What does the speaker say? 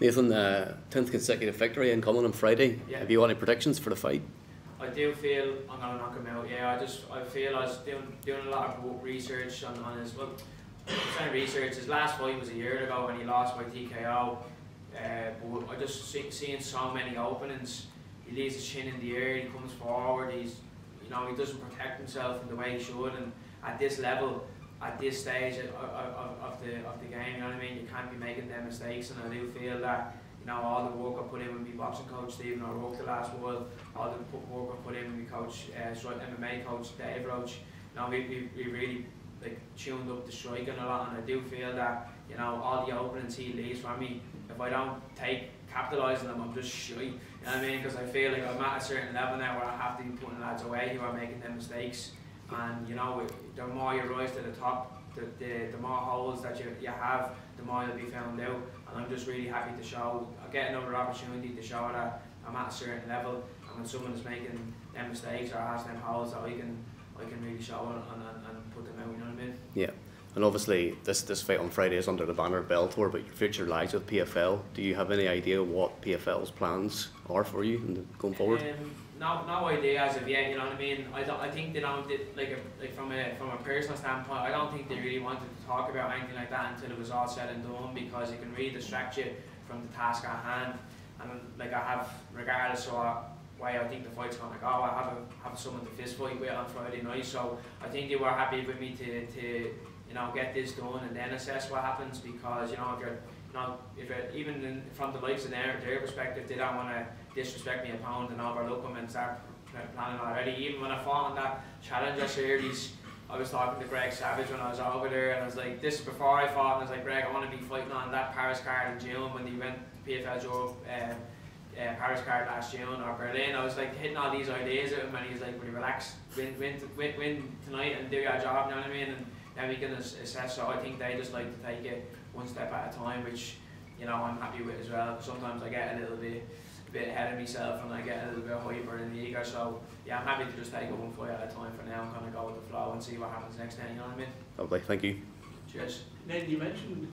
Nathan, uh, 10th consecutive victory in incoming on Friday. Yeah. Have you any predictions for the fight? I do feel I'm gonna knock him out. Yeah, I just I feel I was doing doing a lot of research on, on his well, saying research. His last fight was a year ago when he lost by TKO. Uh, but I just see, seeing so many openings. He leaves his chin in the air. He comes forward. He's you know he doesn't protect himself in the way he should. And at this level, at this stage of, of, of the of the game, you know what I mean. You can't be making them mistakes. And I do feel that you know, all the work I put in with my boxing coach Stephen O'Rourke the last world, all the work I put in with my coach, uh, MMA coach Dave Roach, you know, we, we, we really like tuned up the striking a lot and I do feel that, you know, all the openings he leaves for me, if I don't take, capitalise on them, I'm just shy, you know what I mean, because I feel like I'm at a certain level now where I have to be putting lads away who are making them mistakes and, you know, the more you rise to the top, the, the, the more holes that you, you have, the more you'll be found out. And I'm just really happy to show, I get another opportunity to show that I'm at a certain level. And when someone is making them mistakes or has them holes, that I can, I can really show and, and, and put them out. You know what I mean? Yeah. And obviously, this, this fight on Friday is under the banner of Bellator, but your future lies with PFL. Do you have any idea what PFL's plans are for you in the, going forward? Um, no, no idea as of yet. You know what I mean. I, don't, I think they don't like a, like from a from a personal standpoint. I don't think they really wanted to talk about anything like that until it was all said and done because it can really distract you from the task at hand. And like I have, regardless of way I think the fight's going to go, I have a, have someone to fist fight with on Friday night. So I think they were happy with me to to you know get this done and then assess what happens because you know if you're if it, even in, from the likes of their, their perspective, they don't want to disrespect my opponent and overlook him and start planning already. Even when I fought on that Challenger series, I was talking to Greg Savage when I was over there, and I was like, this is before I fought, and I was like, Greg, I want to be fighting on that Paris card in June when he went to PFL Joe, uh, uh, Paris card last June or Berlin. I was like hitting all these ideas at him, and he was like, "Will you relax, win, win, win, win tonight, and do your job." You know what I mean? And then we can assess. So I think they just like to take it one step at a time, which you know I'm happy with as well. Sometimes I get a little bit, a bit ahead of myself, and I get a little bit hyper in the ego. So yeah, I'm happy to just take it one fight at a time for now and kind of go with the flow and see what happens next time. You know what I mean? Lovely, thank you. Cheers. Ned, you mentioned